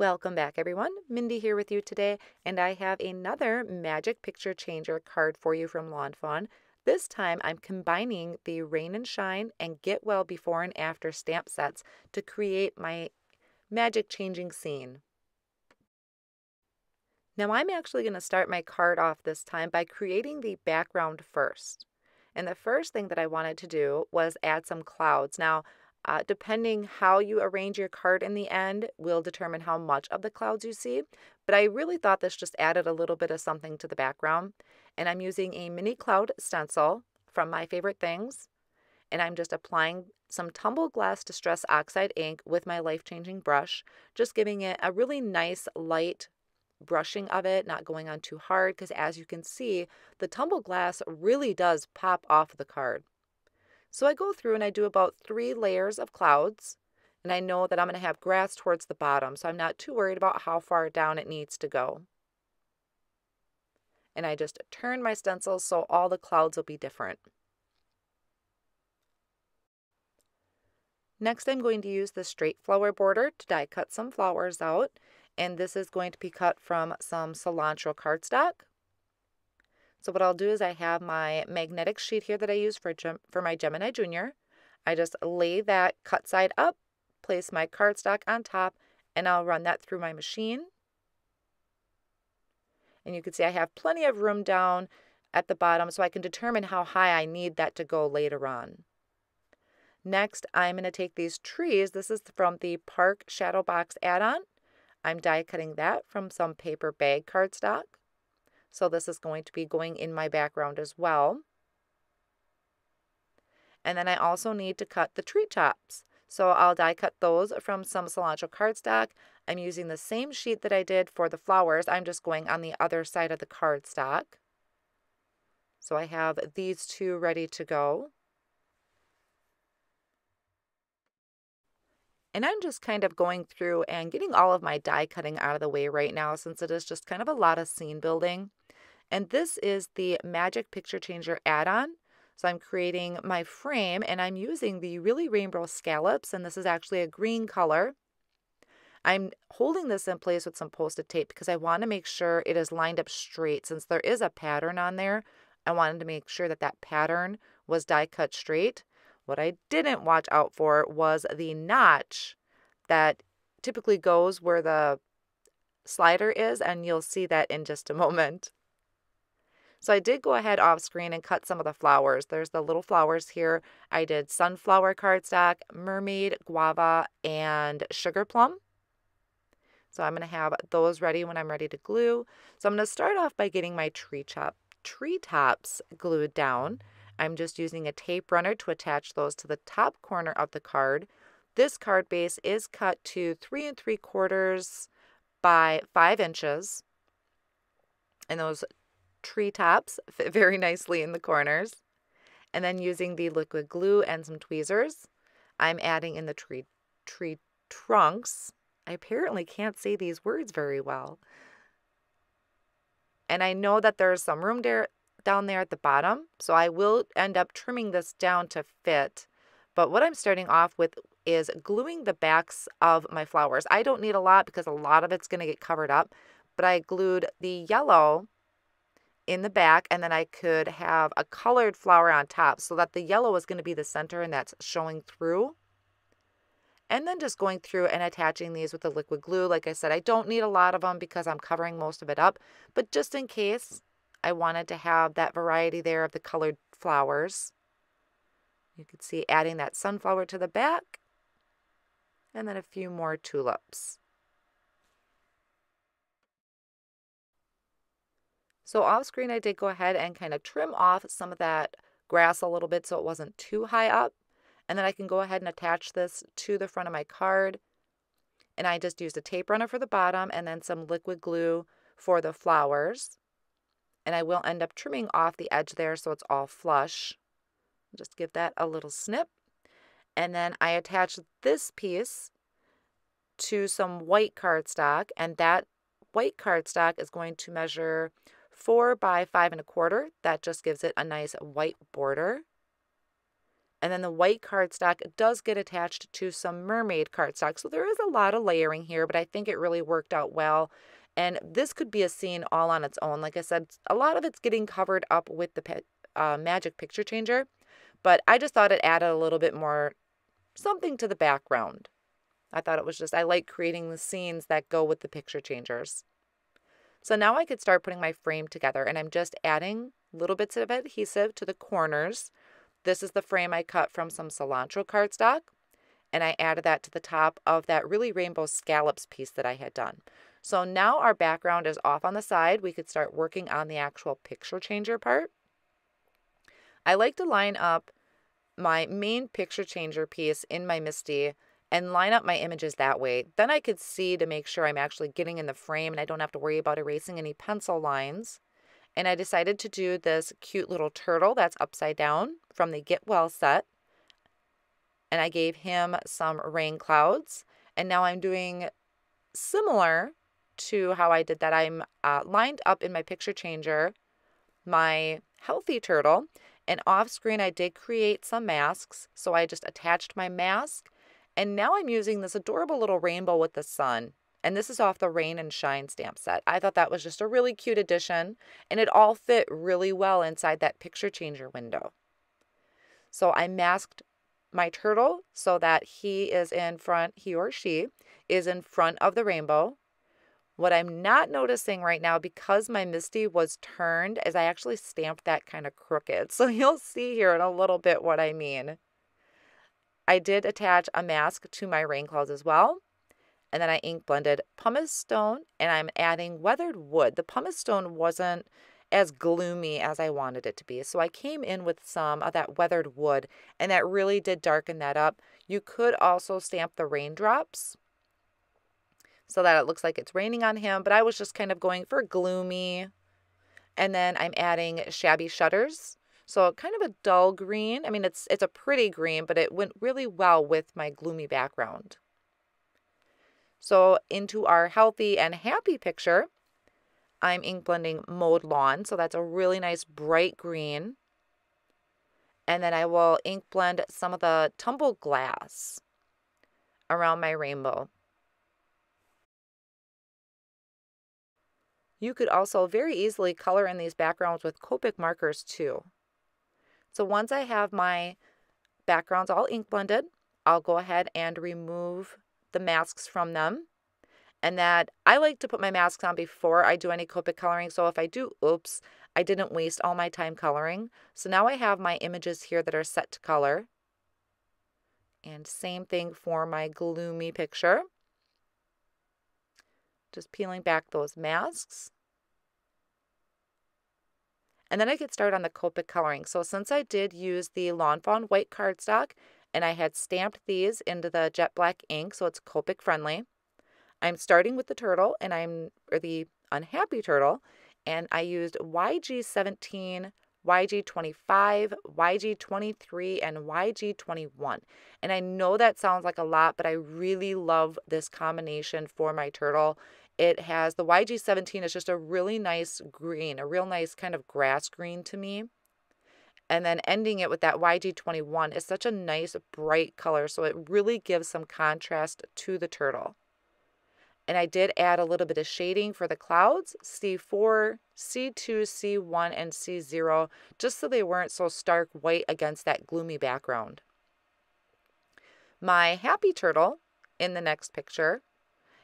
Welcome back, everyone. Mindy here with you today, and I have another Magic Picture Changer card for you from Lawn Fawn. This time I'm combining the Rain and Shine and Get Well Before and After stamp sets to create my magic changing scene. Now I'm actually going to start my card off this time by creating the background first. And the first thing that I wanted to do was add some clouds. Now, uh, depending how you arrange your card in the end will determine how much of the clouds you see. But I really thought this just added a little bit of something to the background. And I'm using a mini cloud stencil from My Favorite Things. And I'm just applying some Tumble Glass Distress Oxide ink with my life changing brush, just giving it a really nice light brushing of it, not going on too hard, because as you can see, the tumble glass really does pop off the card. So I go through and I do about three layers of clouds. And I know that I'm going to have grass towards the bottom, so I'm not too worried about how far down it needs to go. And I just turn my stencils so all the clouds will be different. Next, I'm going to use the straight flower border to die cut some flowers out. And this is going to be cut from some cilantro cardstock. So what I'll do is I have my magnetic sheet here that I use for, for my Gemini Junior. I just lay that cut side up, place my cardstock on top, and I'll run that through my machine. And you can see I have plenty of room down at the bottom so I can determine how high I need that to go later on. Next, I'm going to take these trees. This is from the Park Shadow Box add-on. I'm die cutting that from some paper bag cardstock. So this is going to be going in my background as well. And then I also need to cut the tree tops. So I'll die cut those from some cilantro cardstock. I'm using the same sheet that I did for the flowers. I'm just going on the other side of the cardstock. So I have these two ready to go. And I'm just kind of going through and getting all of my die cutting out of the way right now since it is just kind of a lot of scene building. And this is the Magic Picture Changer add-on. So I'm creating my frame and I'm using the Really Rainbow Scallops and this is actually a green color. I'm holding this in place with some post-it tape because I want to make sure it is lined up straight. Since there is a pattern on there, I wanted to make sure that that pattern was die cut straight. What I didn't watch out for was the notch that typically goes where the slider is, and you'll see that in just a moment. So I did go ahead off screen and cut some of the flowers. There's the little flowers here. I did sunflower cardstock, mermaid, guava, and sugar plum. So I'm going to have those ready when I'm ready to glue. So I'm going to start off by getting my tree top tree tops glued down. I'm just using a tape runner to attach those to the top corner of the card. This card base is cut to three and three quarters by five inches. And those tree tops fit very nicely in the corners. And then using the liquid glue and some tweezers, I'm adding in the tree tree trunks. I apparently can't say these words very well. And I know that there's some room there down there at the bottom, so I will end up trimming this down to fit. But what I'm starting off with is gluing the backs of my flowers. I don't need a lot because a lot of it's going to get covered up, but I glued the yellow in the back and then I could have a colored flower on top so that the yellow is going to be the center and that's showing through. And then just going through and attaching these with the liquid glue. Like I said, I don't need a lot of them because I'm covering most of it up, but just in case I wanted to have that variety there of the colored flowers. You can see adding that sunflower to the back and then a few more tulips. So off screen, I did go ahead and kind of trim off some of that grass a little bit so it wasn't too high up. And then I can go ahead and attach this to the front of my card. And I just used a tape runner for the bottom and then some liquid glue for the flowers. And I will end up trimming off the edge there so it's all flush. Just give that a little snip. And then I attach this piece to some white cardstock and that white cardstock is going to measure four by five and a quarter. That just gives it a nice white border. And then the white cardstock does get attached to some mermaid cardstock. So there is a lot of layering here, but I think it really worked out well. And this could be a scene all on its own. Like I said, a lot of it's getting covered up with the uh, Magic Picture Changer, but I just thought it added a little bit more something to the background. I thought it was just, I like creating the scenes that go with the picture changers. So now I could start putting my frame together and I'm just adding little bits of adhesive to the corners. This is the frame I cut from some cilantro cardstock and I added that to the top of that really rainbow scallops piece that I had done. So now our background is off on the side. We could start working on the actual picture changer part. I like to line up my main picture changer piece in my MISTI and line up my images that way. Then I could see to make sure I'm actually getting in the frame and I don't have to worry about erasing any pencil lines. And I decided to do this cute little turtle that's upside down from the Get Well set. And I gave him some rain clouds. And now I'm doing similar to how I did that. I'm uh, lined up in my picture changer my healthy turtle. And off screen, I did create some masks. So I just attached my mask. And now I'm using this adorable little rainbow with the sun. And this is off the Rain and Shine stamp set. I thought that was just a really cute addition. And it all fit really well inside that picture changer window. So I masked my turtle so that he is in front, he or she is in front of the rainbow. What I'm not noticing right now because my MISTI was turned is I actually stamped that kind of crooked. So you'll see here in a little bit what I mean. I did attach a mask to my rain clouds as well. And then I ink blended pumice stone and I'm adding weathered wood. The pumice stone wasn't as gloomy as I wanted it to be. So I came in with some of that weathered wood and that really did darken that up. You could also stamp the raindrops so that it looks like it's raining on him. But I was just kind of going for gloomy. And then I'm adding shabby shutters. So kind of a dull green. I mean, it's it's a pretty green, but it went really well with my gloomy background. So into our healthy and happy picture, I'm ink blending Mowed Lawn. So that's a really nice bright green. And then I will ink blend some of the tumble glass around my rainbow. You could also very easily color in these backgrounds with Copic markers too. So once I have my backgrounds all ink blended, I'll go ahead and remove the masks from them. And that I like to put my masks on before I do any Copic coloring. So if I do, oops, I didn't waste all my time coloring. So now I have my images here that are set to color. And same thing for my gloomy picture. Just peeling back those masks. And then I get started on the Copic coloring. So since I did use the Lawn Fawn white cardstock and I had stamped these into the jet black ink, so it's Copic friendly, I'm starting with the turtle and I'm, or the unhappy turtle, and I used YG17 YG25, YG23, and YG21. And I know that sounds like a lot, but I really love this combination for my turtle. It has the YG17 is just a really nice green, a real nice kind of grass green to me. And then ending it with that YG21 is such a nice bright color, so it really gives some contrast to the turtle. And I did add a little bit of shading for the clouds, C4, C2, C1, and C0, just so they weren't so stark white against that gloomy background. My happy turtle in the next picture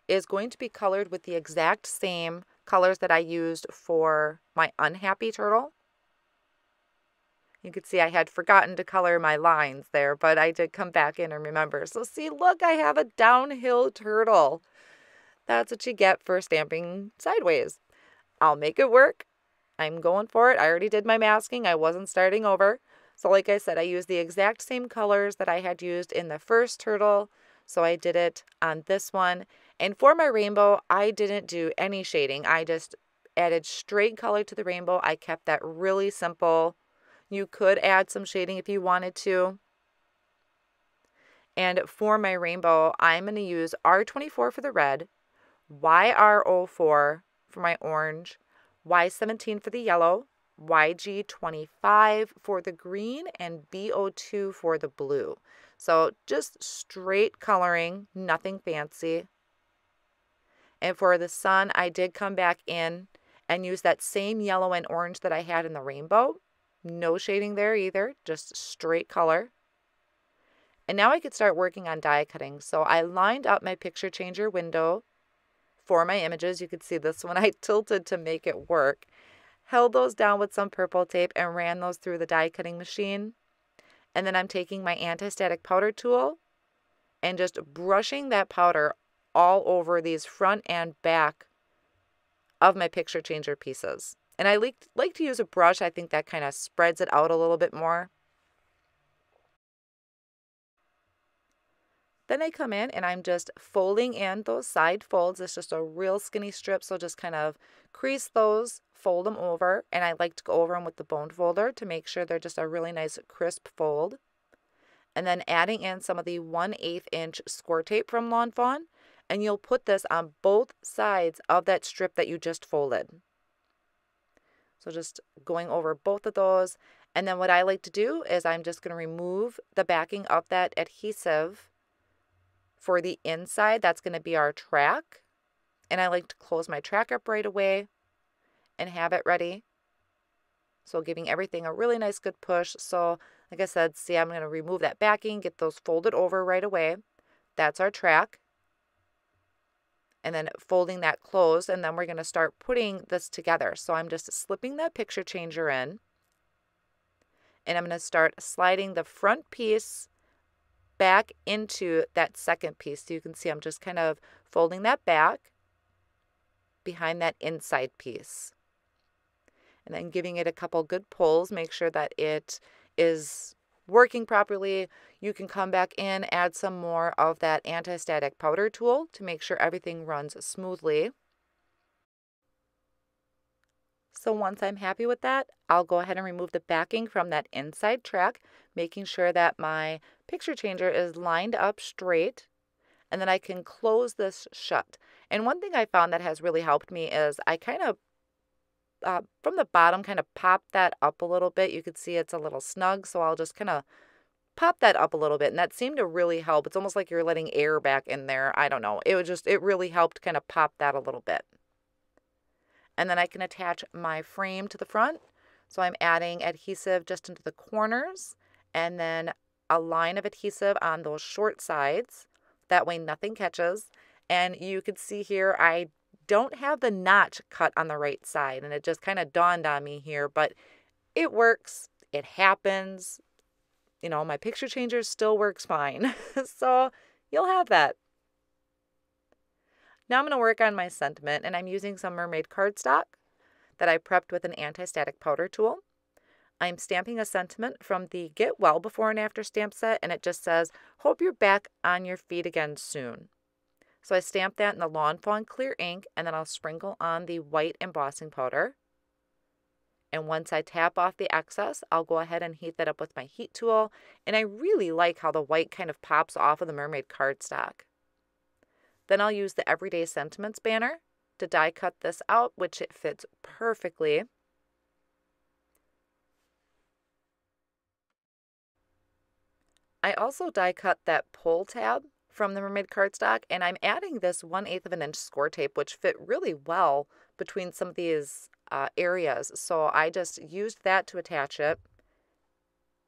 is going to be colored with the exact same colors that I used for my unhappy turtle. You can see I had forgotten to color my lines there, but I did come back in and remember. So see, look, I have a downhill turtle. That's what you get for stamping sideways. I'll make it work. I'm going for it. I already did my masking. I wasn't starting over. So like I said, I used the exact same colors that I had used in the first turtle. So I did it on this one. And for my rainbow, I didn't do any shading. I just added straight color to the rainbow. I kept that really simple. You could add some shading if you wanted to. And for my rainbow, I'm going to use R24 for the red, YR04 for my orange, Y17 for the yellow, YG25 for the green and BO2 for the blue. So just straight coloring, nothing fancy. And for the sun, I did come back in and use that same yellow and orange that I had in the rainbow. No shading there either, just straight color. And now I could start working on die cutting. So I lined up my picture changer window for my images. You could see this one I tilted to make it work. Held those down with some purple tape and ran those through the die cutting machine. And then I'm taking my anti-static powder tool and just brushing that powder all over these front and back of my picture changer pieces. And I like, like to use a brush. I think that kind of spreads it out a little bit more. Then I come in and I'm just folding in those side folds. It's just a real skinny strip, so just kind of crease those, fold them over, and I like to go over them with the bone folder to make sure they're just a really nice crisp fold. And then adding in some of the 1 8 inch score tape from Lawn Fawn, and you'll put this on both sides of that strip that you just folded. So just going over both of those. And then what I like to do is I'm just going to remove the backing of that adhesive for the inside, that's going to be our track. And I like to close my track up right away and have it ready. So giving everything a really nice good push. So like I said, see, I'm going to remove that backing, get those folded over right away. That's our track. And then folding that closed, and then we're going to start putting this together. So I'm just slipping that picture changer in. And I'm going to start sliding the front piece back into that second piece. So you can see I'm just kind of folding that back behind that inside piece. And then giving it a couple good pulls, make sure that it is working properly. You can come back in, add some more of that anti-static powder tool to make sure everything runs smoothly. So once I'm happy with that, I'll go ahead and remove the backing from that inside track, making sure that my picture changer is lined up straight and then I can close this shut. And one thing I found that has really helped me is I kind of, uh, from the bottom, kind of pop that up a little bit. You can see it's a little snug, so I'll just kind of pop that up a little bit. And that seemed to really help. It's almost like you're letting air back in there. I don't know. It was just, it really helped kind of pop that a little bit. And then I can attach my frame to the front. So I'm adding adhesive just into the corners and then a line of adhesive on those short sides. That way nothing catches. And you can see here, I don't have the notch cut on the right side. And it just kind of dawned on me here, but it works. It happens. You know, my picture changer still works fine. so you'll have that. Now I'm going to work on my sentiment and I'm using some mermaid cardstock that I prepped with an anti-static powder tool. I'm stamping a sentiment from the Get Well Before and After stamp set, and it just says, Hope you're back on your feet again soon. So I stamp that in the Lawn Fawn clear ink, and then I'll sprinkle on the white embossing powder. And once I tap off the excess, I'll go ahead and heat that up with my heat tool. And I really like how the white kind of pops off of the mermaid cardstock. Then I'll use the Everyday Sentiments banner to die cut this out, which it fits perfectly. I also die cut that pull tab from the Mermaid cardstock, and I'm adding this 1 8 of an inch score tape, which fit really well between some of these uh, areas. So I just used that to attach it.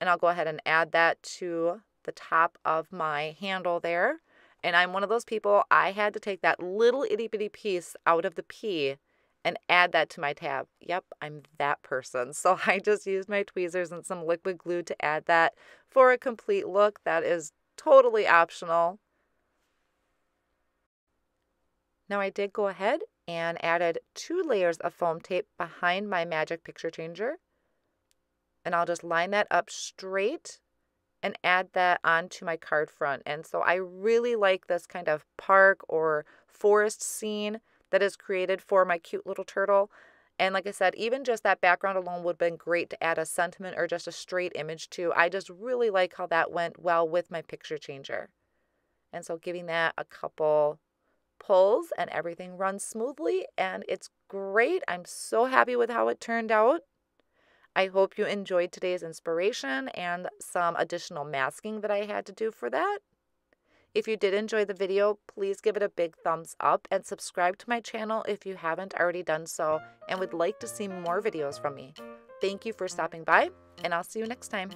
And I'll go ahead and add that to the top of my handle there. And I'm one of those people, I had to take that little itty bitty piece out of the P and add that to my tab. Yep, I'm that person. So I just used my tweezers and some liquid glue to add that for a complete look. That is totally optional. Now I did go ahead and added two layers of foam tape behind my magic picture changer. And I'll just line that up straight and add that onto my card front. And so I really like this kind of park or forest scene that is created for my cute little turtle. And like I said, even just that background alone would have been great to add a sentiment or just a straight image to. I just really like how that went well with my picture changer. And so giving that a couple pulls and everything runs smoothly and it's great. I'm so happy with how it turned out. I hope you enjoyed today's inspiration and some additional masking that I had to do for that. If you did enjoy the video, please give it a big thumbs up and subscribe to my channel if you haven't already done so and would like to see more videos from me. Thank you for stopping by, and I'll see you next time.